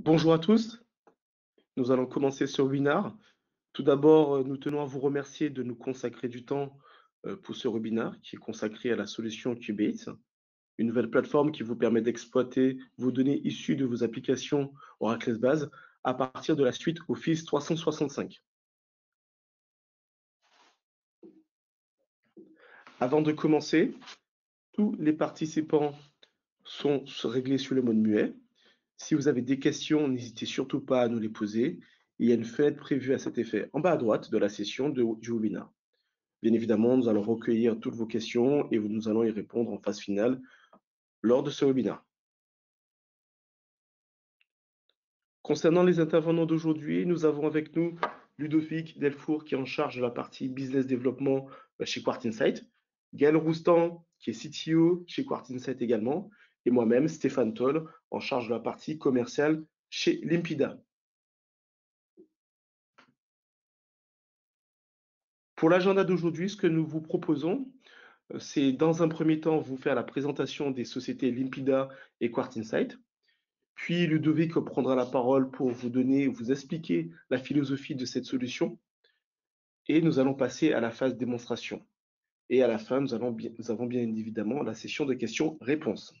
Bonjour à tous. Nous allons commencer ce webinaire. Tout d'abord, euh, nous tenons à vous remercier de nous consacrer du temps euh, pour ce webinaire qui est consacré à la solution Cubase, une nouvelle plateforme qui vous permet d'exploiter vos données issues de vos applications Oracle Base à partir de la suite Office 365. Avant de commencer, tous les participants sont réglés sur le mode muet. Si vous avez des questions, n'hésitez surtout pas à nous les poser. Il y a une fenêtre prévue à cet effet en bas à droite de la session du webinaire. Bien évidemment, nous allons recueillir toutes vos questions et nous allons y répondre en phase finale lors de ce webinaire. Concernant les intervenants d'aujourd'hui, nous avons avec nous Ludovic Delfour qui est en charge de la partie business développement euh, chez Quart Insight, Gaël Roustan qui est CTO chez Quart Insight également, et moi-même, Stéphane Toll, en charge de la partie commerciale chez Limpida. Pour l'agenda d'aujourd'hui, ce que nous vous proposons, euh, c'est dans un premier temps vous faire la présentation des sociétés Limpida et Quart Insight. Puis Ludovic prendra la parole pour vous donner, vous expliquer la philosophie de cette solution. Et nous allons passer à la phase démonstration. Et à la fin, nous, avons bien évidemment la session de questions-réponses.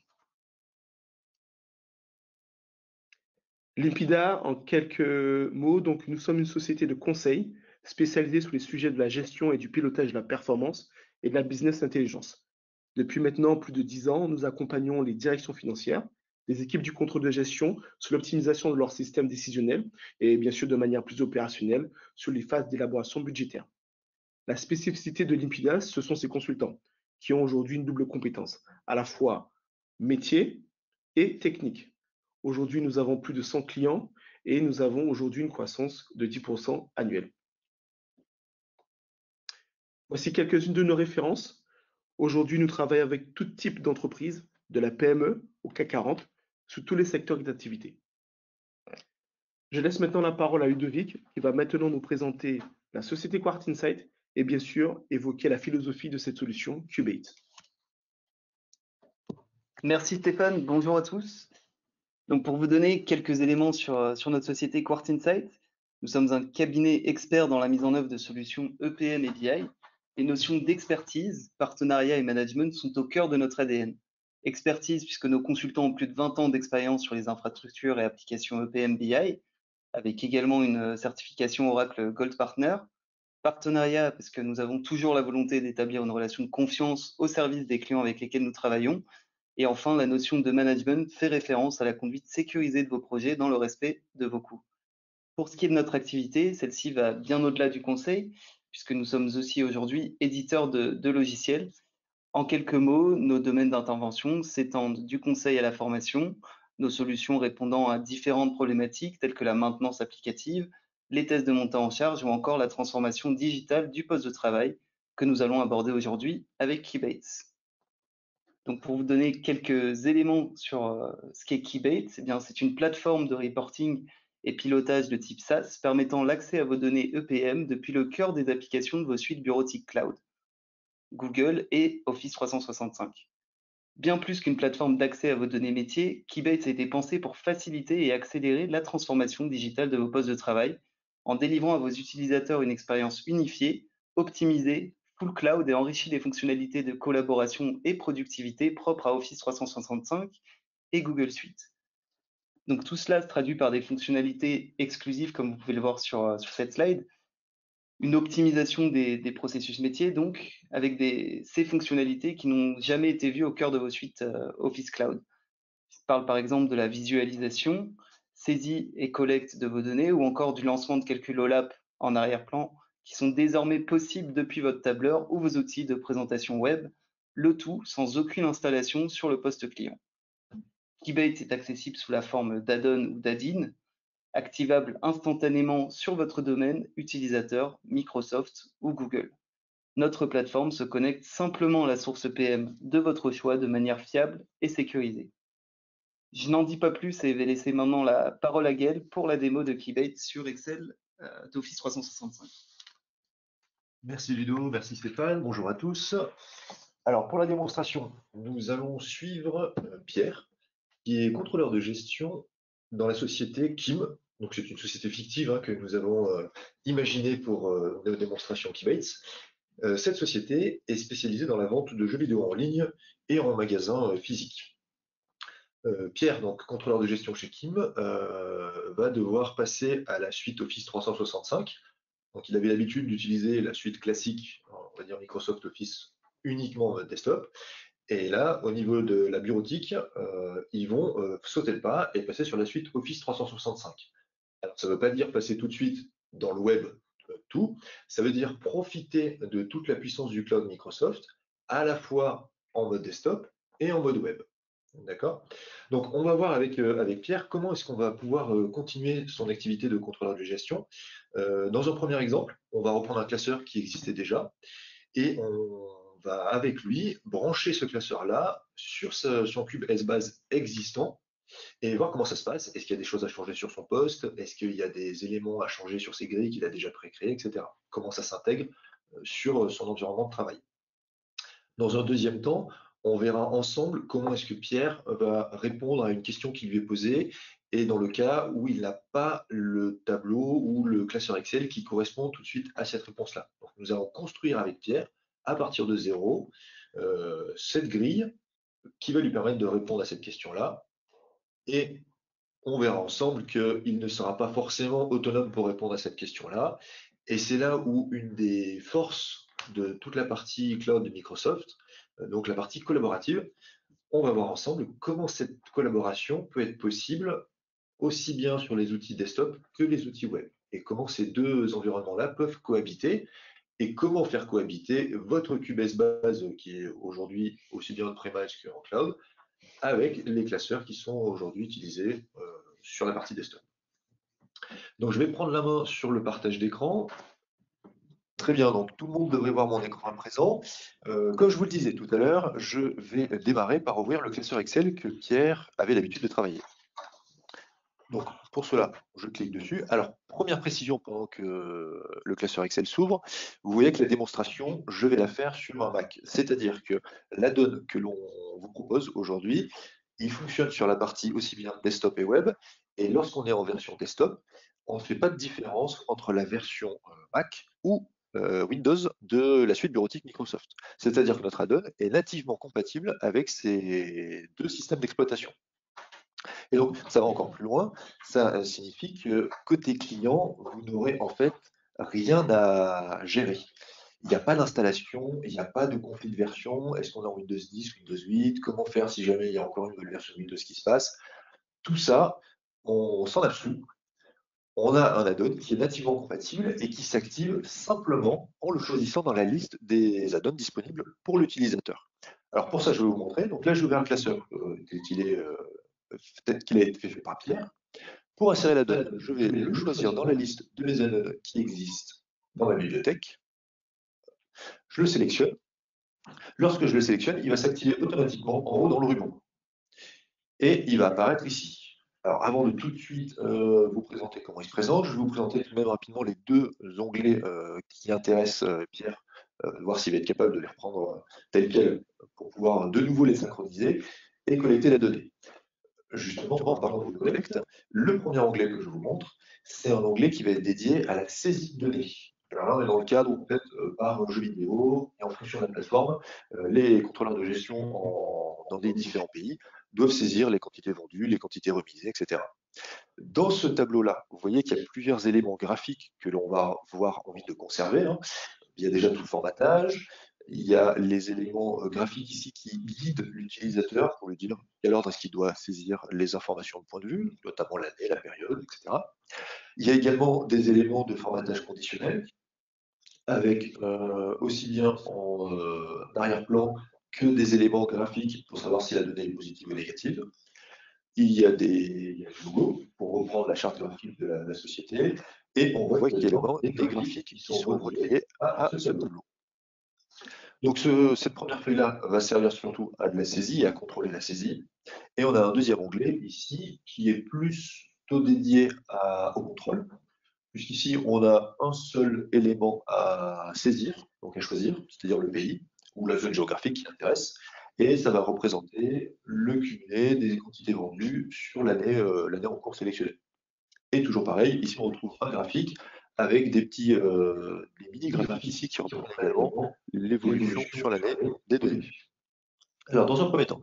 Limpida, en quelques mots, donc nous sommes une société de conseil spécialisée sur les sujets de la gestion et du pilotage de la performance et de la business intelligence. Depuis maintenant plus de dix ans, nous accompagnons les directions financières, les équipes du contrôle de gestion sur l'optimisation de leur système décisionnel et bien sûr de manière plus opérationnelle sur les phases d'élaboration budgétaire. La spécificité de Limpida, ce sont ses consultants qui ont aujourd'hui une double compétence, à la fois métier et technique. Aujourd'hui, nous avons plus de 100 clients et nous avons aujourd'hui une croissance de 10% annuelle. Voici quelques-unes de nos références. Aujourd'hui, nous travaillons avec tout type d'entreprise, de la PME au CAC 40, sous tous les secteurs d'activité. Je laisse maintenant la parole à Ludovic, qui va maintenant nous présenter la société Quart Insight et bien sûr évoquer la philosophie de cette solution Cubate. Merci Stéphane, bonjour à tous. Donc, pour vous donner quelques éléments sur, euh, sur notre société Quart Insight, nous sommes un cabinet expert dans la mise en œuvre de solutions EPM et BI. Les notions d'expertise, partenariat et management sont au cœur de notre ADN. Expertise, puisque nos consultants ont plus de 20 ans d'expérience sur les infrastructures et applications EPM BI, avec également une euh, certification Oracle Gold Partner. Partenariat, parce que nous avons toujours la volonté d'établir une relation de confiance au service des clients avec lesquels nous travaillons et enfin, la notion de management fait référence à la conduite sécurisée de vos projets dans le respect de vos coûts. Pour ce qui est de notre activité, celle-ci va bien au-delà du conseil, puisque nous sommes aussi aujourd'hui éditeurs de, logiciels. En quelques mots, nos domaines d'intervention s'étendent du conseil à la formation, nos solutions répondant à différentes problématiques telles que la maintenance applicative, les tests de montée en charge ou encore la transformation digitale du poste de travail que nous allons aborder aujourd'hui avec Keybase. Donc, pour vous donner quelques éléments sur euh, ce qu'est Keybase, eh bien, c'est une plateforme de reporting et pilotage de type SaaS permettant l'accès à vos données EPM depuis le cœur des applications de vos suites bureautiques cloud, Google et Office 365. Bien plus qu'une plateforme d'accès à vos données métiers, Keybase a été pensé pour faciliter et accélérer la transformation digitale de vos postes de travail en délivrant à vos utilisateurs une expérience unifiée, optimisée, full cloud et enrichi des fonctionnalités de collaboration et productivité propres à Office 365 et Google Suite. Donc tout cela se traduit par des fonctionnalités exclusives, comme vous pouvez le voir sur, euh, cette slide. Une optimisation des, processus métiers, donc, avec ces fonctionnalités qui n'ont jamais été vues au cœur de vos suites euh, Office Cloud. Je parle par exemple de la visualisation, saisie et collecte de vos données, ou encore du lancement de calcul OLAP en arrière-plan, qui sont désormais possibles depuis votre tableur ou vos outils de présentation web, le tout sans aucune installation sur le poste client. Keybase est accessible sous la forme d'add-on ou d'add-in, activable instantanément sur votre domaine utilisateur Microsoft ou Google. Notre plateforme se connecte simplement à la source PM de votre choix de manière fiable et sécurisée. Je n'en dis pas plus et vais laisser maintenant la parole à Gaël pour la démo de Keybase sur Excel euh, d'Office 365. Merci Ludo, merci Stéphane, bonjour à tous. Alors pour la démonstration, nous allons suivre euh, Pierre, qui est contrôleur de gestion dans la société Kim. Donc, c'est une société fictive hein, que nous avons euh, imaginée pour euh, nos démonstrations Keybates. Euh, cette société est spécialisée dans la vente de jeux vidéo en ligne et en magasin physique. Pierre, donc contrôleur de gestion chez Kim, va devoir passer à la suite Office 365. Donc, il avait l'habitude d'utiliser la suite classique, on va dire Microsoft Office uniquement en mode desktop. Et là, au niveau de la bureautique, euh, ils vont euh, sauter le pas et passer sur la suite Office 365. Alors, ça ne veut pas dire passer tout de suite dans le web euh, tout, ça veut dire profiter de toute la puissance du cloud Microsoft, à la fois en mode desktop et en mode web. D'accord Donc, on va voir avec, avec Pierre comment est-ce qu'on va pouvoir continuer son activité de contrôleur de gestion. dans un premier exemple, on va reprendre un classeur qui existait déjà et on va avec lui brancher ce classeur-là sur son cube S-base existant et voir comment ça se passe. Est-ce qu'il y a des choses à changer sur son poste? Est-ce qu'il y a des éléments à changer sur ses grilles qu'il a déjà pré-créées, etc. Comment ça s'intègre euh, sur euh, son environnement de travail? Dans un deuxième temps, on verra ensemble comment est-ce que Pierre va répondre à une question qui lui est posée et dans le cas où il n'a pas le tableau ou le classeur Excel qui correspond tout de suite à cette réponse-là. Donc nous allons construire avec Pierre à partir de zéro euh, cette grille qui va lui permettre de répondre à cette question-là. Et on verra ensemble qu'il ne sera pas forcément autonome pour répondre à cette question-là. Et c'est là où une des forces de toute la partie cloud de Microsoft, donc la partie collaborative, on va voir ensemble comment cette collaboration peut être possible aussi bien sur les outils desktop que les outils web et comment ces deux environnements-là peuvent cohabiter et comment faire cohabiter votre Cubase base qui est aujourd'hui aussi bien on-premise qu'en cloud avec les classeurs qui sont aujourd'hui utilisés euh, sur la partie desktop. Donc je vais prendre la main sur le partage d'écran. Très bien, donc tout le monde devrait voir mon écran à présent. Euh, comme je vous le disais tout à l'heure, je vais démarrer par ouvrir le classeur Excel que Pierre avait l'habitude de travailler. Donc, pour cela, je clique dessus. Alors, première précision pendant que le classeur Excel s'ouvre, vous voyez que la démonstration, je vais la faire sur un Mac. C'est-à-dire que la donne que l'on vous propose aujourd'hui, il fonctionne sur la partie aussi bien desktop et web. Et lorsqu'on est en version desktop, on ne fait pas de différence entre la version euh, Mac ou Windows de la suite bureautique Microsoft. C'est-à-dire que notre add-on est nativement compatible avec ces deux systèmes d'exploitation. Et donc, ça va encore plus loin. Ça euh, signifie que côté client, vous n'aurez en fait rien à gérer. Il n'y a pas d'installation, il n'y a pas de conflit de version. Est-ce qu'on est en Windows 10, Windows 8 Comment faire si jamais il y a encore une nouvelle version de Windows qui se passe? Tout ça, on s'en absout. On a un add-on qui est nativement compatible et qui s'active simplement en le choisissant dans la liste des add-ons disponibles pour l'utilisateur. Alors pour ça, je vais vous montrer. Donc là, j'ai ouvert un classeur qu'il est euh, peut-être qu'il a été fait par Pierre. Pour insérer la donne, je vais le choisir dans la liste de mes anodes qui existent dans ma bibliothèque. Je le sélectionne. Lorsque je le sélectionne, il va s'activer automatiquement en haut dans le ruban. Et il va apparaître ici. Alors, avant de tout de suite euh, vous présenter comment il se présente, je vais vous présenter tout de même rapidement les deux onglets euh, qui intéressent euh, Pierre, voir s'il va être capable de les reprendre tel quel pour pouvoir de nouveau les synchroniser et collecter la donnée. Justement, en parlant de Collect, le premier onglet que je vous montre, c'est un onglet qui va être dédié à la saisie de données. Alors là, on est dans le cadre où, en fait, par jeu vidéo et en fonction de la plateforme, les contrôleurs de gestion dans des différents pays doivent saisir les quantités vendues, les quantités remisées, etc. Dans ce tableau-là, vous voyez qu'il y a plusieurs éléments graphiques que l'on va avoir envie de conserver. Hein. Il y a déjà tout le formatage, il y a les éléments euh, graphiques ici qui guident l'utilisateur pour lui dire quel ordre est-ce qu'il doit saisir les informations de point de vue, notamment l'année, la période, etc. Il y a également des éléments de formatage conditionnel, avec euh, aussi bien en euh, arrière-plan que des éléments graphiques pour savoir si la donnée est positive ou négative. Il y a des logos pour reprendre la charte graphique de la, société, et on voit qu'il y a des graphiques qui sont reliés à ce tableau. Donc cette première feuille-là va servir surtout à de la saisie à contrôler la saisie. Et on a un deuxième onglet ici qui est plus dédié au contrôle, puisqu'ici on a un seul élément à saisir, donc à choisir, c'est-à-dire le pays ou la zone géographique qui intéresse. et ça va représenter le cumulé des quantités vendues sur l'année euh, l'année en cours sélectionnée. Et toujours pareil, ici on retrouve un graphique avec des petits euh, des mini graphiques ici qui représentent également l'évolution sur l'année des données. Alors dans un premier temps,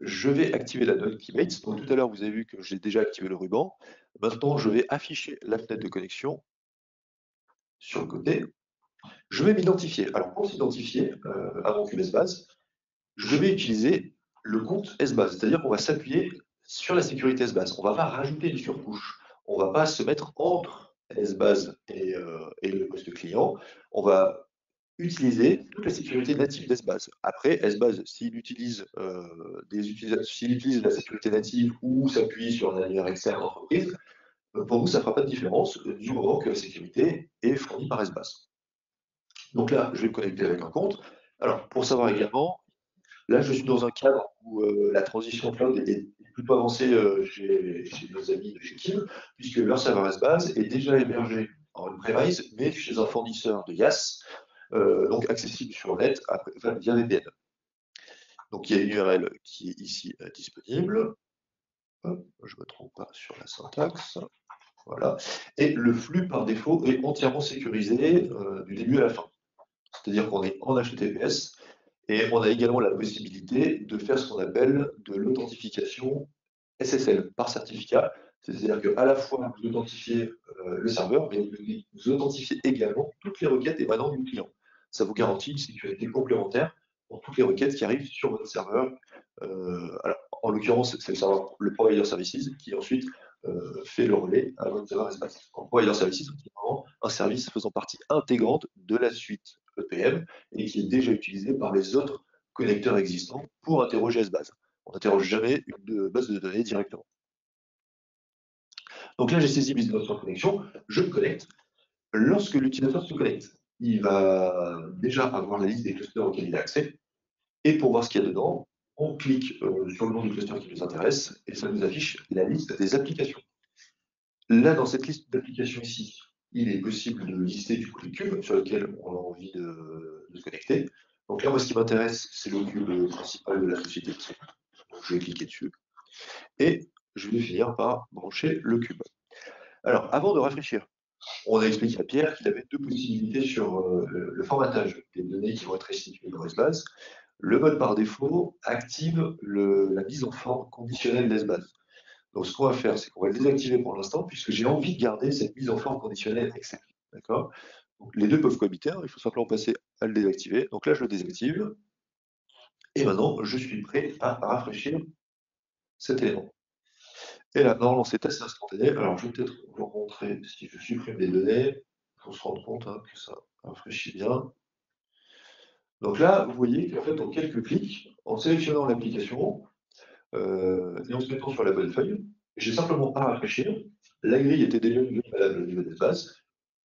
je vais activer la donne Keymates. Donc tout à l'heure, vous avez vu que j'ai déjà activé le ruban. Maintenant, je vais afficher la fenêtre de connexion sur le côté. Je vais m'identifier. Alors pour s'identifier euh, à mon base, je vais utiliser le compte SBase, c'est-à-dire qu'on va s'appuyer sur la sécurité SBase. On ne va pas rajouter une surcouche. On ne va pas se mettre entre SBase et, euh, et le poste client. On va utiliser toute la sécurité native d'SBase. Après, SBase, s'il utilise, euh, s'il utilise la sécurité native ou s'appuie sur un annuaire externe d'entreprise, euh, pour nous, ça ne fera pas de différence du moment que la sécurité est fournie par SBase. Donc là, je vais me connecter avec un compte. Alors, pour savoir également, là, je suis dans un cadre où euh, la transition cloud est, plutôt avancée euh, chez, nos amis de chez Kim, puisque leur serveur SBase est déjà hébergé en on-premise, mais chez un fournisseur de IaaS, euh, donc accessible sur net après, via VPN. Donc il y a une URL qui est ici disponible. je ne me trompe pas sur la syntaxe. Voilà. Et le flux par défaut est entièrement sécurisé du début à la fin. C'est-à-dire qu'on est en HTTPS et on a également la possibilité de faire ce qu'on appelle de l'authentification SSL par certificat. C'est-à-dire qu'à la fois vous authentifiez euh, le serveur, mais vous authentifiez également toutes les requêtes émanant du client. Ça vous garantit une sécurité complémentaire pour toutes les requêtes qui arrivent sur votre serveur. Euh, en l'occurrence, c'est le serveur, le provider services qui ensuite euh, fait le relais à votre serveur espace. En provider services, c'est vraiment un service faisant partie intégrante de la suite EPM et qui est déjà utilisé par les autres connecteurs existants pour interroger S-Base. On n'interroge jamais une base de données directement. Donc là, j'ai saisi de connexion, je me connecte. Lorsque l'utilisateur se connecte, il va déjà avoir la liste des clusters auxquels il a accès. Et pour voir ce qu'il y a dedans, on clique euh, sur le nom du cluster qui nous intéresse et ça nous affiche la liste des applications. Là, dans cette liste d'applications ici, il est possible de lister du coup les cubes sur lesquels on a envie de, se connecter. Donc là, moi, ce qui m'intéresse, c'est le cube principal de la société. Donc, je vais cliquer dessus. Et je vais finir par brancher le cube. Alors, avant de rafraîchir, on a expliqué à Pierre qu'il avait deux possibilités sur euh, le, formatage des données qui vont être restituées dans SBase. Le mode par défaut active la mise en forme conditionnelle d'SBase. Donc, ce qu'on va faire, c'est qu'on va le désactiver pour l'instant, puisque j'ai envie de garder cette mise en forme conditionnelle exacte. D'accord? Les deux peuvent cohabiter, hein. il faut simplement passer à le désactiver. Donc là, je le désactive. Et maintenant, je suis prêt à rafraîchir cet élément. Et là, normalement, c'est assez instantané. Alors, je vais peut-être vous montrer si je supprime des données, pour se rendre compte hein, que ça rafraîchit bien. Donc là, vous voyez qu'en fait, en quelques clics, en sélectionnant l'application, euh, et en se mettant sur la bonne feuille, j'ai simplement à rafraîchir. La grille était déjà valable au niveau d'espace.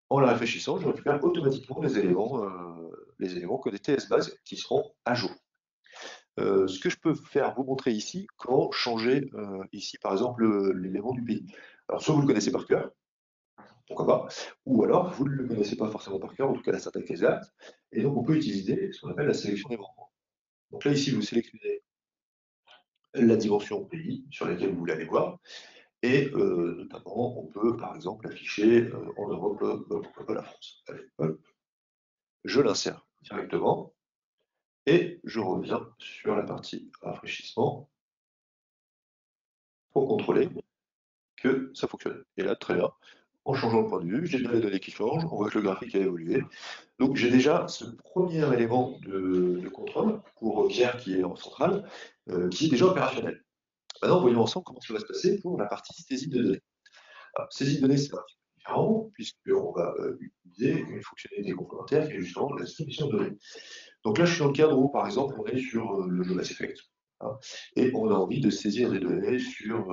En la réfléchissant, je récupère automatiquement les éléments, euh, les éléments connectés à base qui seront à jour. Euh, ce que je peux faire vous montrer ici, quand changer ici par exemple l'élément du pays. Alors soit vous le connaissez par cœur, pourquoi pas, ou alors vous ne le connaissez pas forcément par cœur, en tout cas la syntaxe exacte, et donc on peut utiliser ce qu'on appelle la sélection des membres. Donc là ici vous sélectionnez la dimension pays sur laquelle vous voulez aller voir. Et euh, notamment, on peut par exemple afficher euh, en Europe euh, la France. Je l'insère directement et je reviens sur la partie rafraîchissement pour contrôler que ça fonctionne. Et là, très bien. En changeant le point de vue, j'ai déjà les données qui changent, on voit que le graphique a évolué. Donc j'ai déjà ce premier élément de, de contrôle pour Pierre qui est en centrale, euh, qui est déjà opérationnel. Maintenant, voyons ensemble comment ça va se passer pour la partie saisie de données. Saisie de données, c'est peu différent, puisqu'on va euh, utiliser une fonctionnalité complémentaire qui est justement la soumission de données. Donc là, je suis dans le cadre où, par exemple, on est sur euh, le jeu Mass Effect, hein, et on a envie de saisir des données sur...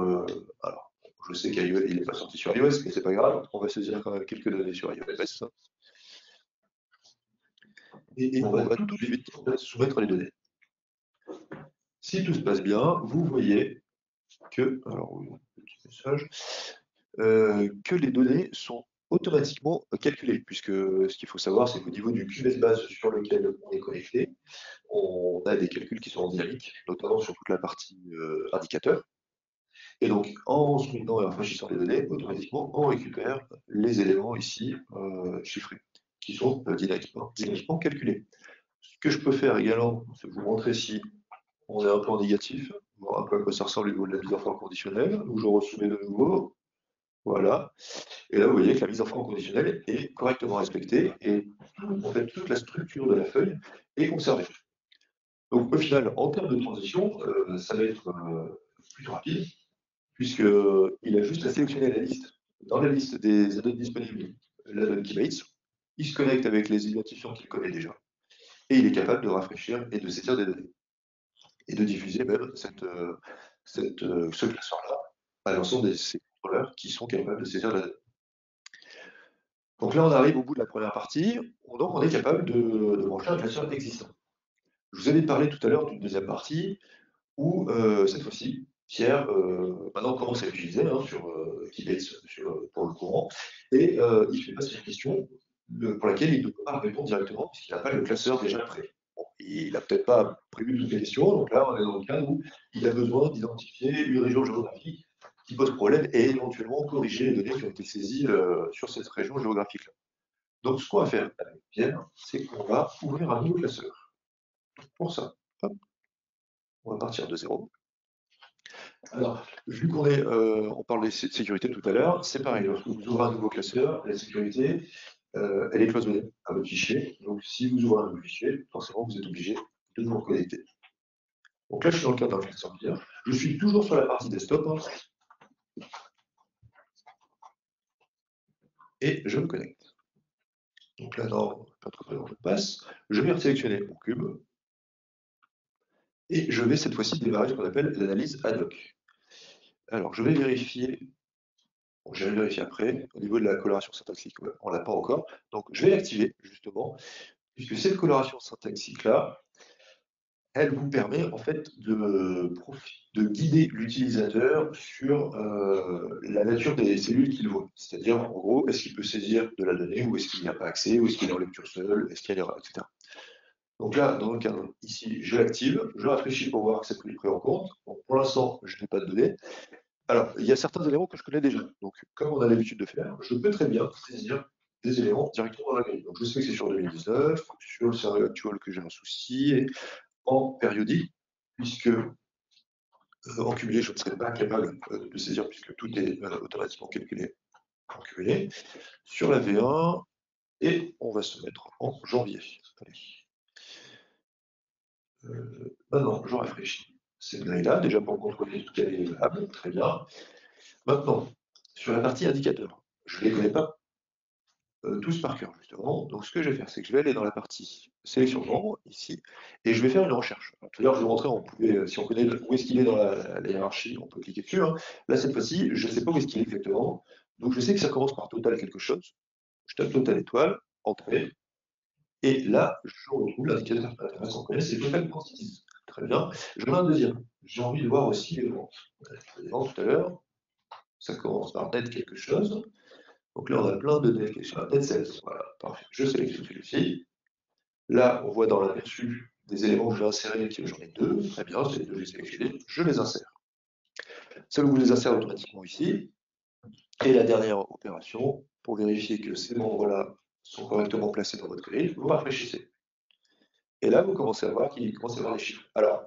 je sais qu'il n'est pas sorti sur iOS, mais c'est pas grave, on va saisir quelques données sur iOS. Et, et on va tout de suite soumettre les données. Si tout se passe bien, vous voyez que, alors, message, euh, que les données sont automatiquement calculé, puisque ce qu'il faut savoir, c'est qu'au niveau du QS base sur lequel on est connecté, on a des calculs qui sont en dynamique, notamment sur toute la partie euh, indicateur. Et donc, en screenant et en rafraîchissant les données, automatiquement, on récupère les éléments ici euh, chiffrés, qui sont euh, dynamiquement, calculés. Ce que je peux faire également, c'est vous montrer si on est un peu en négatif, voir un peu à quoi ça ressemble au niveau de la mise en forme conditionnelle, où je resoumets de nouveau, voilà. Et là, vous voyez que la mise en forme conditionnelle est correctement respectée et en fait, toute la structure de la feuille est conservée. Donc au final, en termes de transition, euh, ça va être euh, plus rapide, puisqu'il a juste à sélectionner la liste. Dans la liste des add disponibles, l'add-on Keymates, il se connecte avec les identifiants qu'il connaît déjà. Et il est capable de rafraîchir et de saisir des données. Et de diffuser même ce classeur-là à l'ensemble de ces contrôleurs qui sont capables de saisir la donnée. Donc là, on arrive au bout de la première partie. Donc, on est capable de, de brancher un classeur existant. Je vous avais parlé tout à l'heure d'une deuxième partie où, euh, cette fois-ci, Pierre euh, maintenant commence à utiliser hein, sur euh, sur, pour le courant, et euh, il fait passer une question pour laquelle il ne peut pas répondre directement puisqu'il n'a pas le classeur déjà prêt. il n'a peut-être pas prévu toutes les questions, donc là on est dans le cas où il a besoin d'identifier une région géographique qui pose problème et éventuellement corriger les données qui ont été saisies euh, sur cette région géographique-là. Donc ce qu'on va faire avec Pierre, c'est qu'on va ouvrir un nouveau classeur. Pour ça, on va partir de zéro. Alors, vu qu'on est, euh, on parle de sécurité tout à l'heure, c'est pareil. Lorsque vous ouvrez un nouveau classeur, la sécurité, euh, elle est cloisonnée à votre fichier. Donc, si vous ouvrez un nouveau fichier, forcément, vous êtes obligé de vous reconnecter. Donc là, je suis dans le cadre d'un classeur. Je suis toujours sur la partie desktop. Hein. Et je me connecte. Donc là, non, pas trop de passe. Je vais sélectionner mon cube. Et je vais cette fois-ci démarrer ce qu'on appelle l'analyse ad hoc. Alors, je vais vérifier, bon, je vais vérifier après, au niveau de la coloration syntaxique, on ne l'a pas encore, donc je vais l'activer justement, puisque cette coloration syntaxique-là, elle vous permet en fait de, de guider l'utilisateur sur euh, la nature des cellules qu'il voit. C'est-à-dire, en gros, est-ce qu'il peut saisir de la donnée, ou est-ce qu'il n'y a pas accès, ou est-ce qu'il est en lecture seule, est-ce qu'il y a l'erreur, etc. Donc là, dans le cadre ici, je l'active, je rafraîchis pour voir que c'est pris en compte. pour l'instant, je n'ai pas de données. Alors, il y a certains éléments que je connais déjà. Donc, comme on a l'habitude de faire, je peux très bien saisir des éléments directement dans la grille. Donc, je sais que c'est sur 2019, sur le scénario actuel que j'ai un souci, et en périodique, puisque euh, en cumulé, je ne serai pas capable euh, de saisir, puisque tout est euh, automatiquement calculé en cumulé. Sur la V1, et on va se mettre en janvier. Allez. Euh, maintenant, je réfléchis. Cette grille-là, déjà pour contrôler tout est valable, très bien. Maintenant, sur la partie indicateur, je ne les connais pas euh, tous par cœur, justement. Donc, ce que je vais faire, c'est que je vais aller dans la partie sélection membres, ici, et je vais faire une recherche. tout à l'heure, je vous montrais, on pouvait, euh, si on connaît où est-ce qu'il est dans la, hiérarchie, on peut cliquer dessus. Hein. Là, cette fois-ci, je ne sais pas où est-ce qu'il est exactement. Donc, je sais que ça commence par total quelque chose. Je tape total étoile, entrée, et là, je retrouve l'indicateur qu'on c'est Total Quantities. Très bien. Je ai un deuxième. J'ai envie de voir aussi les ventes. Les ventes tout à l'heure, ça commence par net quelque chose. Donc là, on a plein de net quelque chose. Net sales. Voilà, parfait. Je sélectionne celui-ci. Là, on voit dans l'aperçu des éléments que j'ai insérés, j'en ai deux. Très bien, c'est les deux que j'ai sélectionnés. Je les insère. Ça vous les insère automatiquement ici. Et la dernière opération, pour vérifier que ces membres-là sont correctement placés dans votre grille, vous rafraîchissez. Et là, vous commencez à voir qu'il commence à avoir des chiffres. Alors,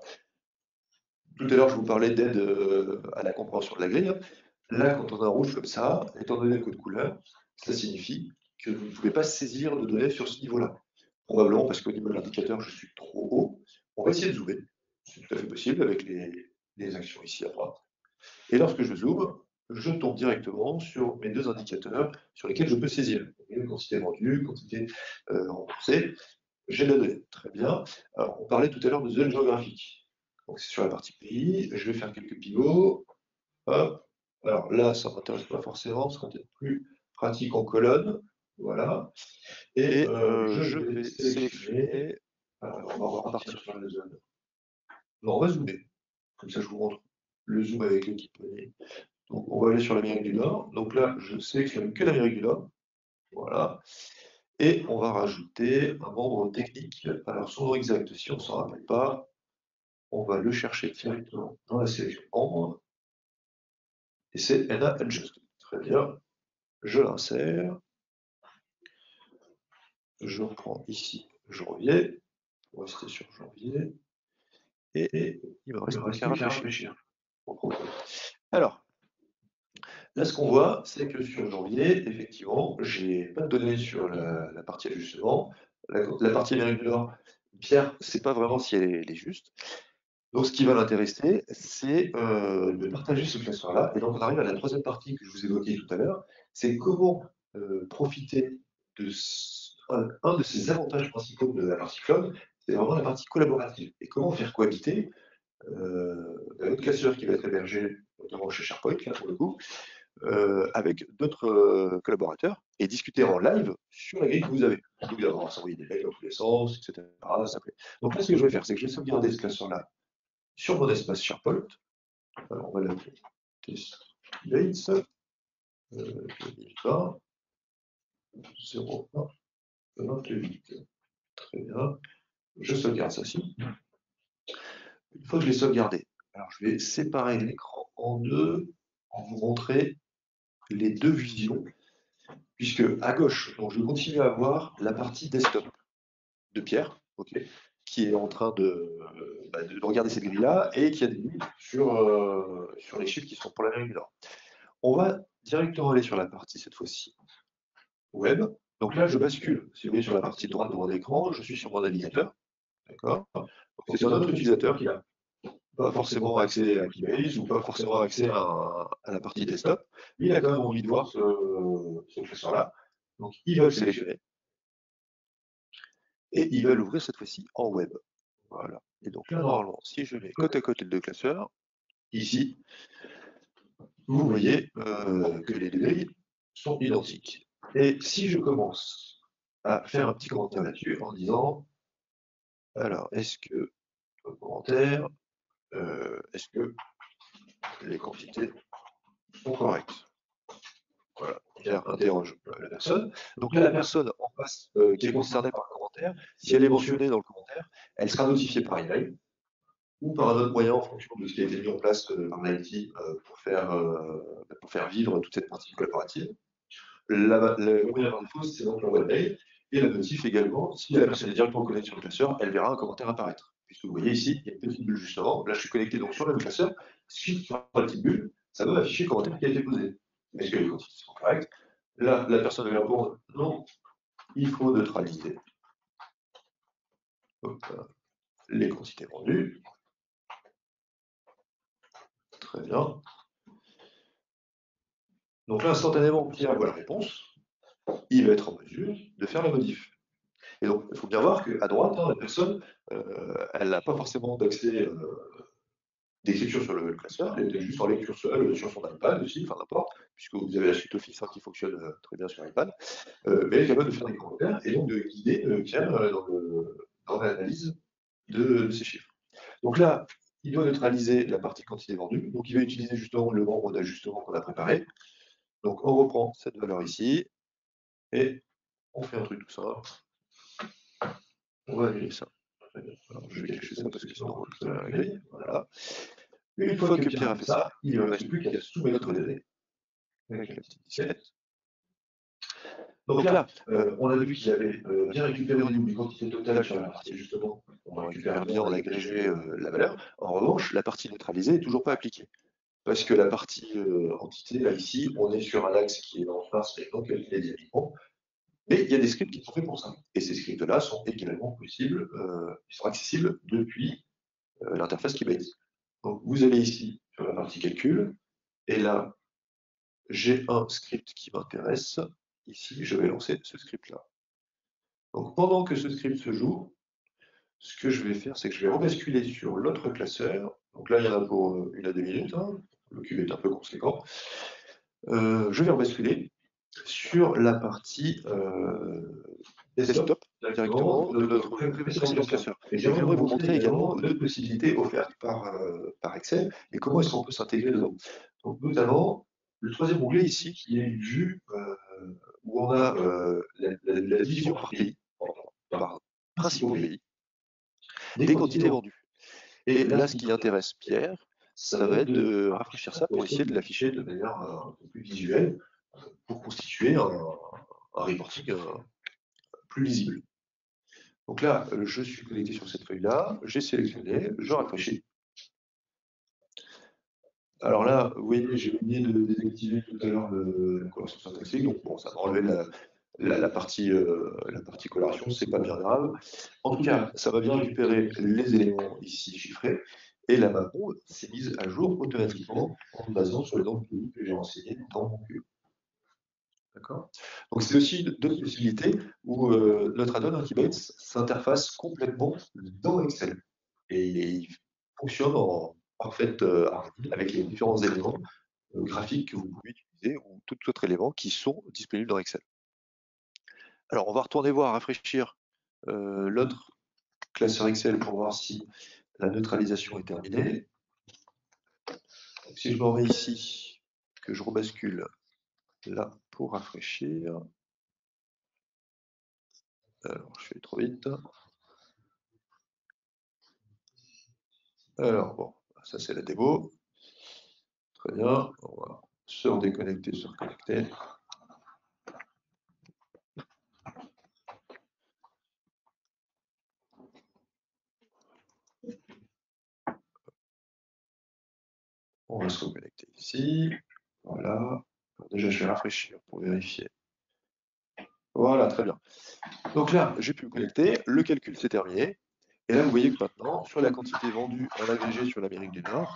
tout à l'heure, je vous parlais d'aide euh, à la compréhension de la grille. Là, quand on a un rouge comme ça, étant donné le code couleur, ça signifie que vous ne pouvez pas saisir de données sur ce niveau-là. Probablement parce qu'au niveau de l'indicateur, je suis trop haut. On va essayer de zoomer. C'est tout à fait possible avec les, les actions ici à droite. Et lorsque je zoome, je tombe directement sur mes deux indicateurs sur lesquels je peux saisir. Quantité vendue, quantité euh, remboursée. J'ai la donnée. Très bien. Alors, on parlait tout à l'heure de zone géographique. Donc, c'est sur la partie pays. Je vais faire quelques pivots. Hop. Alors là, ça ne m'intéresse pas forcément. Ce sera peut-être plus pratique en colonne. Voilà. Et, euh, je, vais sélectionner. Alors, on va repartir sur la zone. Non, on va zoomer. Comme ça, je vous montre le zoom avec l'équipe. Donc, on va aller sur l'Amérique du Nord. Donc là, je sélectionne que l'Amérique du Nord. Voilà. Et on va rajouter un membre technique. Alors, son nom exact, si on ne s'en rappelle pas, on va le chercher directement dans la sélection membre. Et c'est NA Adjust. Très bien. Je l'insère. Je reprends ici janvier. On va rester sur janvier. Et, il me reste qu'à réfléchir. Alors, là, ce qu'on voit, c'est que sur janvier, effectivement, j'ai pas de données sur la, partie ajustement. La, partie Amérique du Nord, Pierre ne sait pas vraiment si elle est, juste. Donc, ce qui va l'intéresser, c'est euh, de partager ce classeur-là. Et donc, on arrive à la troisième partie que je vous évoquais tout à l'heure, c'est comment euh, profiter de un, de ces avantages principaux de la partie cloud, c'est vraiment la partie collaborative. Et comment faire cohabiter euh, un autre classeur qui va être hébergé, notamment chez SharePoint, là, pour le coup, euh, avec d'autres euh, collaborateurs et discuter en live sur la grille que vous avez. Donc d'avoir s'envoyer des mails dans tous les sens, etc. Donc là, ce que je vais faire, c'est que je vais sauvegarder ce classeur-là sur mon espace SharePoint. Alors, on va l'appeler test dates euh, 0, 28. Très bien. Je sauvegarde ça ci. Une fois que je l'ai sauvegardé, alors je vais séparer l'écran en deux en vous montrer les deux visions, puisque à gauche, donc je continue à voir la partie desktop de Pierre, qui est en train de, bah, de regarder cette grille-là et qui a des limites sur, euh, sur les chiffres qui sont pour la même Nord. On va directement aller sur la partie, cette fois-ci, web. Donc là, je bascule. Si vous voyez sur la partie droite de mon écran, je suis sur mon navigateur. D'accord? C'est un autre utilisateur qui n'a pas forcément accès à Keybase ou pas forcément accès à, la partie desktop. Mais il a quand même envie de voir ce, ce classeur-là. Donc il va le sélectionner. Et il va l'ouvrir cette fois-ci en web. Voilà. Et donc là, normalement, si je mets côte à côté de deux classeurs, ici, vous voyez euh, que les deux sont identiques. Et si je commence à faire un petit commentaire là-dessus en disant, alors, est-ce que, commentaire, euh, est-ce que les quantités sont correctes? Voilà, Pierre interroge la personne. Donc là, la personne en face euh, qui est concernée par le commentaire, si elle est mentionnée dans le commentaire, elle sera notifiée par email ou par un autre moyen en fonction de ce qui a été mis en place euh, par l'IT pour, faire, pour faire vivre toute cette partie collaborative. La, par défaut, c'est donc l'envoi de mail. Et la notif également, si la personne est directement connectée sur le classeur, elle verra un commentaire apparaître. Puisque vous voyez ici, il y a une petite bulle justement. Là, je suis connecté donc sur classeur. Si je sur la petite bulle, ça va afficher le commentaire qui a été posé. Est-ce que les quantités sont correctes Là, la personne va répondre non, il faut neutraliser les quantités vendues. Très bien. Donc là, instantanément, Pierre voit la réponse, il va être en mesure de faire la modif. Et donc, il faut bien voir qu'à droite, hein, la personne, euh, elle n'a pas forcément d'accès euh, d'écriture sur le, classeur, elle est juste en lecture seule sur son iPad aussi, enfin n'importe, puisque vous avez la suite Office hein, qui fonctionne euh, très bien sur iPad, mais elle est capable de faire des commentaires et donc de guider Pierre dans l'analyse de, de, ces chiffres. Donc là, il doit neutraliser la partie quantité vendue, donc il va utiliser justement le membre d'ajustement qu'on a préparé, donc on reprend cette valeur ici et on fait un truc tout ça. On va annuler ça. Alors, je vais cacher ça parce que sinon on va la grille. Voilà. Une fois que Pierre a fait ça, il ne reste plus qu'à soumettre les données avec la petite disquette. Donc là, euh, on a vu qu'il avait euh, bien récupéré au niveau du quantité totale sur la partie justement, on récupère bien, on a agrégé euh, la valeur. En revanche, la partie neutralisée n'est toujours pas appliquée parce que la partie entité, là, ici, on est sur un axe qui est dans face, mais donc est dynamiquement. Mais il y a des scripts qui sont faits pour ça. Et ces scripts-là sont également possibles, euh, ils sont accessibles depuis euh, l'interface Keybase. Donc vous allez ici sur la partie calcul, et là, j'ai un script qui m'intéresse. Ici, je vais lancer ce script-là. Donc pendant que ce script se joue, ce que je vais faire, c'est que je vais rebasculer sur l'autre classeur. Donc là, il y en a pour une à deux minutes. Hein le cube est un peu conséquent. Euh, je vais rebasculer sur la partie euh, desktop directement de notre précédent classeur. Et j'aimerais vous montrer également deux possibilités offertes par, euh, par Excel et comment est-ce qu'on peut s'intégrer dedans? Donc notamment le troisième onglet ici qui est une vue où on a la, division par pays, par principaux pays, des quantités vendues. Et là, ce qui intéresse Pierre, ça va être de rafraîchir ça pour essayer de l'afficher de manière un peu plus visuelle, pour constituer un, reporting plus lisible. Donc là, je suis connecté sur cette feuille-là, j'ai sélectionné, je rafraîchis. Alors là, vous voyez, j'ai oublié de désactiver tout à l'heure la coloration syntaxique, donc bon, ça m'a enlevé la, partie, la partie coloration, c'est pas bien grave. En tout cas, ça va bien récupérer les éléments ici chiffrés, et la map s'est mise à jour automatiquement en basant sur les noms que j'ai renseignés dans mon cube. Donc c'est aussi deux possibilités où euh, notre add-on Antibates s'interface complètement dans Excel. Et il fonctionne en parfaite euh, avec les différents éléments euh, graphiques que vous pouvez utiliser ou tout autre élément qui sont disponibles dans Excel. Alors on va retourner voir, rafraîchir l'autre classeur Excel pour voir si la neutralisation est terminée. si je me remets ici, que je rebascule là pour rafraîchir. Alors, je fais trop vite. Alors, bon, ça c'est la démo. Très bien. On va se redéconnecter, se reconnecter. On va se reconnecter ici. Voilà. Déjà, je vais rafraîchir pour vérifier. Voilà, très bien. Donc là, j'ai pu me connecter. Le calcul s'est terminé. Et là, vous voyez que maintenant, sur la quantité vendue en agrégé sur l'Amérique du Nord,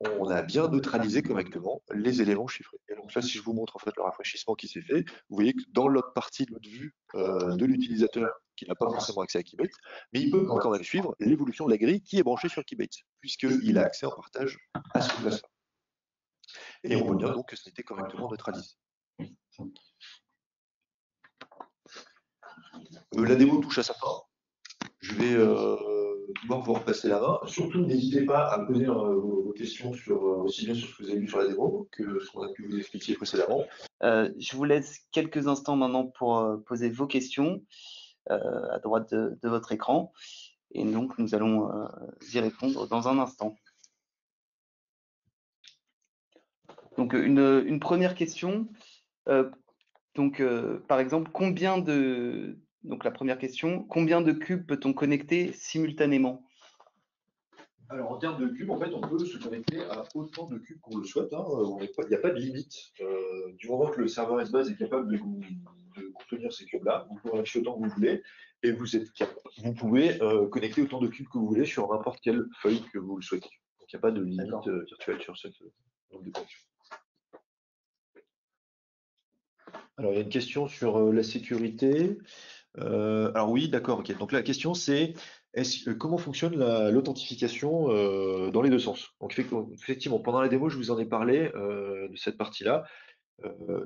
on a bien neutralisé correctement les éléments chiffrés. Et donc là, si je vous montre en fait le rafraîchissement qui s'est fait, vous voyez que dans l'autre partie de notre vue euh, de l'utilisateur qui n'a pas forcément accès à Keybase, mais il peut quand même suivre l'évolution de la grille qui est branchée sur Keybase, puisqu'il a accès en partage à ce classe-là. Et on voit bien donc que a été correctement neutralisé. Euh, la démo touche à sa fin. Je vais euh, devoir vous repasser la main. Surtout, n'hésitez pas à poser euh, vos questions sur, euh, aussi bien sur ce que vous avez vu sur la démo que ce qu'on a pu vous expliquer précédemment. je vous laisse quelques instants maintenant pour poser vos questions à droite de, votre écran. Et donc, nous allons y répondre dans un instant. Donc, une, une première question. donc, par exemple, combien de, donc la première question, combien de cubes peut-on connecter simultanément? Alors en termes de cubes, en fait, on peut se connecter à autant de cubes qu'on le souhaite. Hein. Il n'y a pas de limite. Euh, du moment que le serveur SBase est capable de, contenir ces cubes-là, vous pouvez en afficher autant que vous voulez, et vous, êtes vous pouvez euh, connecter autant de cubes que vous voulez sur n'importe quelle feuille que vous le souhaitez. Donc il n'y a pas de limite euh, virtuelle sur cette nombre de connexions. Alors il y a une question sur la sécurité. Euh, alors oui, d'accord. Donc la question c'est comment fonctionne l'authentification euh, dans les deux sens? Donc effectivement, pendant la démo, je vous en ai parlé euh, de cette partie-là.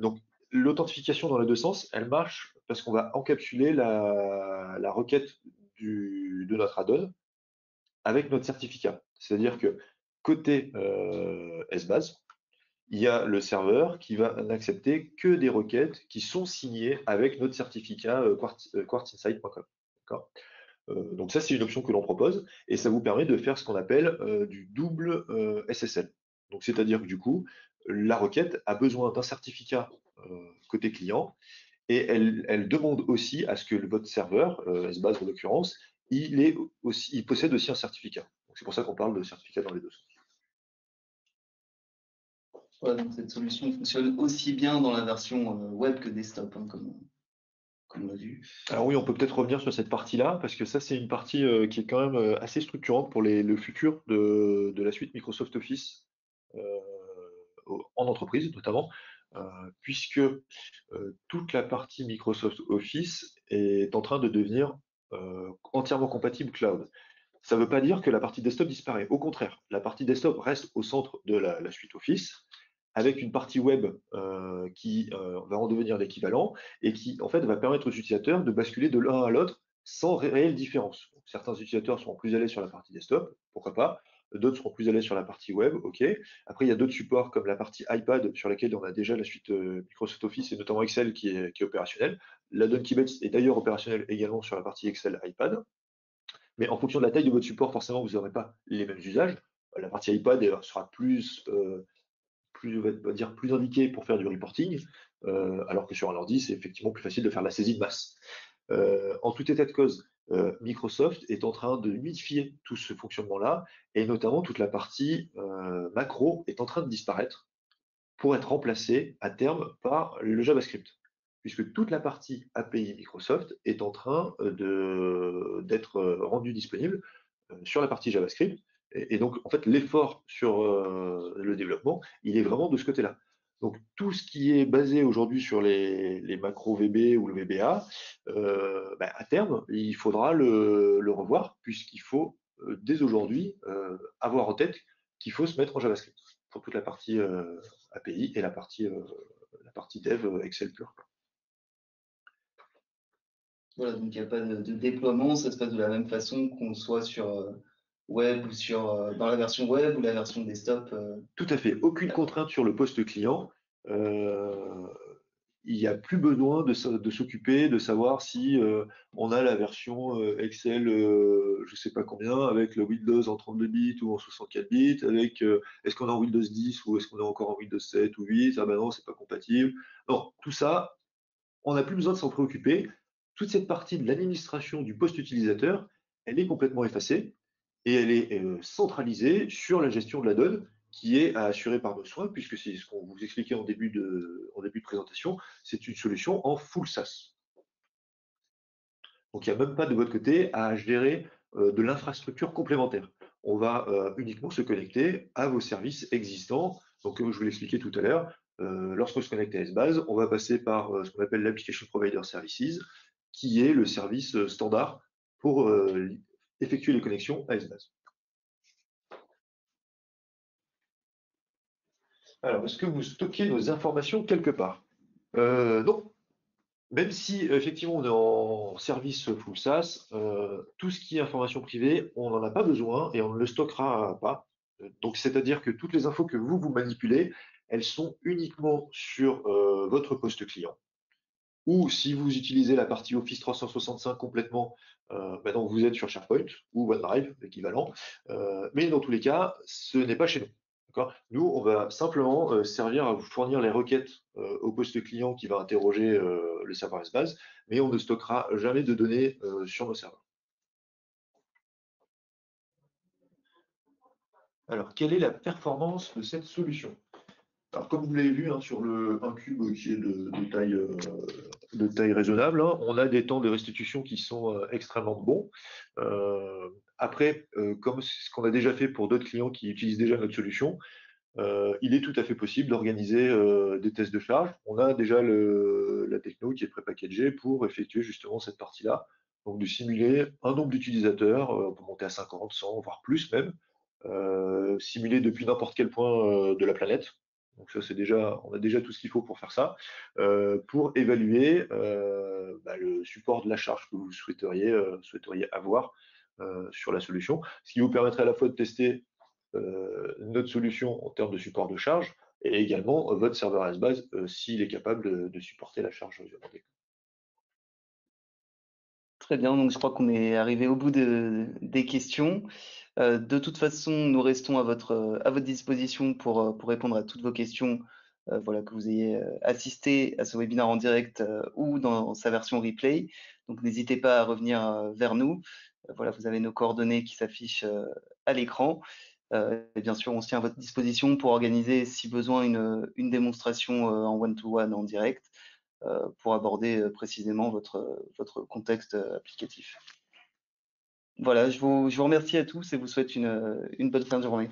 donc l'authentification dans les deux sens, elle marche parce qu'on va encapsuler la, requête de notre add-on avec notre certificat. C'est-à-dire que côté SBase, il y a le serveur qui va n'accepter que des requêtes qui sont signées avec notre certificat euh, euh, quartzinsight.com. Euh, donc ça, c'est une option que l'on propose et ça vous permet de faire ce qu'on appelle du double SSL. Donc c'est-à-dire que du coup, la requête a besoin d'un certificat côté client et elle, demande aussi à ce que votre serveur, SBase en l'occurrence, il, il possède aussi un certificat. C'est pour ça qu'on parle de certificat dans les deux sens cette solution fonctionne aussi bien dans la version euh, web que desktop, hein, comme, on l'a vu. Alors oui, on peut peut-être revenir sur cette partie-là, parce que ça, c'est une partie euh, qui est quand même euh, assez structurante pour le futur de, la suite Microsoft Office en entreprise, notamment, puisque toute la partie Microsoft Office est en train de devenir entièrement compatible cloud. Ça ne veut pas dire que la partie desktop disparaît. Au contraire, la partie desktop reste au centre de la suite Office, avec une partie web euh, qui euh, va en devenir l'équivalent et qui en fait va permettre aux utilisateurs de basculer de l'un à l'autre sans réelle différence. certains utilisateurs seront plus allés sur la partie desktop, pourquoi pas. d'autres seront plus l'aise sur la partie web, ok. Après, il y a d'autres supports comme la partie iPad sur laquelle on a déjà la suite Microsoft Office et notamment Excel qui est, qui est opérationnel. La Keybase est d'ailleurs opérationnelle également sur la partie Excel iPad. Mais en fonction de la taille de votre support, forcément, vous n'aurez pas les mêmes usages. La partie iPad sera plus, plus, va dire, plus indiquée pour faire du reporting, alors que sur un ordi, c'est effectivement plus facile de faire la saisie de masse. en tout état de cause, euh, Microsoft est en train de modifier tout ce fonctionnement-là, et notamment toute la partie euh, macro est en train de disparaître pour être remplacée à terme par le JavaScript, puisque toute la partie API Microsoft est en train euh, d'être rendue disponible sur la partie JavaScript, et, donc en fait l'effort sur le développement, il est vraiment de ce côté-là. Donc tout ce qui est basé aujourd'hui sur les, macros VB ou le VBA, euh, ben, à terme, il faudra le, revoir puisqu'il faut euh, dès aujourd'hui euh, avoir en tête qu'il faut se mettre en JavaScript pour toute la partie API et la partie, la partie dev Excel pure. Voilà, donc il n'y a pas de, déploiement, ça se passe de la même façon qu'on soit sur web ou sur, euh, dans la version web ou la version desktop euh. Tout à fait. Aucune contrainte sur le poste client. Euh, il n'y a plus besoin de, s'occuper, de savoir si on a la version Excel, je ne sais pas combien, avec le Windows en 32 bits ou en 64 bits, avec est-ce qu'on est en Windows 10 ou est-ce qu'on est encore en Windows 7 ou 8, ah ben non, c'est pas compatible. Non, tout ça, on n'a plus besoin de s'en préoccuper. Toute cette partie de l'administration du poste utilisateur, elle est complètement effacée et elle est euh, centralisée sur la gestion de la donne qui est à assurer par nos soins, puisque c'est ce qu'on vous expliquait en début de, en début de présentation, c'est une solution en full SaaS. Donc il n'y a même pas de votre côté à gérer euh, de l'infrastructure complémentaire. On va euh, uniquement se connecter à vos services existants. Donc comme je vous l'expliquais tout à l'heure, lorsqu'on se connecte à S-Base, on va passer par ce qu'on appelle l'Application Provider Services, qui est le service standard pour effectuer les connexions à S-Base. Alors, est-ce que vous stockez nos informations quelque part? Euh, Non. Même si effectivement on est en service full SaaS, euh, tout ce qui est information privée, on n'en a pas besoin et on ne le stockera pas. Donc, c'est-à-dire que toutes les infos que vous vous manipulez, elles sont uniquement sur euh, votre poste client ou si vous utilisez la partie Office 365 complètement, euh, vous êtes sur SharePoint ou OneDrive, l'équivalent. Euh, mais dans tous les cas, ce n'est pas chez nous. Nous, on va simplement euh, servir à vous fournir les requêtes au poste client qui va interroger le serveur S-Base, mais on ne stockera jamais de données sur nos serveurs. Alors, quelle est la performance de cette solution? Comme vous l'avez vu hein, sur le 1 cube qui est de, taille, euh, taille raisonnable, hein, on a des temps de restitution qui sont euh, extrêmement bons. Euh, après, comme c'est ce qu'on a déjà fait pour d'autres clients qui utilisent déjà notre solution, il est tout à fait possible d'organiser des tests de charge. On a déjà la techno qui est prépackagée pour effectuer justement cette partie-là. Donc de simuler un nombre d'utilisateurs, on peut monter à 50, 100, voire plus même, simuler depuis n'importe quel point de la planète, donc ça, c'est déjà, on a déjà tout ce qu'il faut pour faire ça, euh, pour évaluer euh, bah, le support de la charge que vous souhaiteriez, euh, avoir sur la solution, ce qui vous permettrait à la fois de tester notre solution en termes de support de charge et également votre serveur S-Base s'il est capable de, supporter la charge. Très bien, donc je crois qu'on est arrivé au bout des questions. Euh, de toute façon, nous restons à votre, votre disposition pour, euh, pour répondre à toutes vos questions, euh, voilà, que vous ayez assisté à ce webinaire en direct ou dans sa version replay. Donc n'hésitez pas à revenir vers nous. voilà, vous avez nos coordonnées qui s'affichent à l'écran. et bien sûr, on se tient à votre disposition pour organiser, si besoin, une, démonstration en one-to-one -one en direct pour aborder précisément votre contexte applicatif. Voilà, je vous, je vous remercie à tous et vous souhaite une, une bonne fin de journée.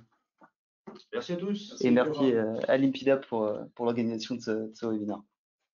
Merci à tous. Et merci, euh, à l'Impida pour, euh, pour l'organisation de ce, de ce webinaire.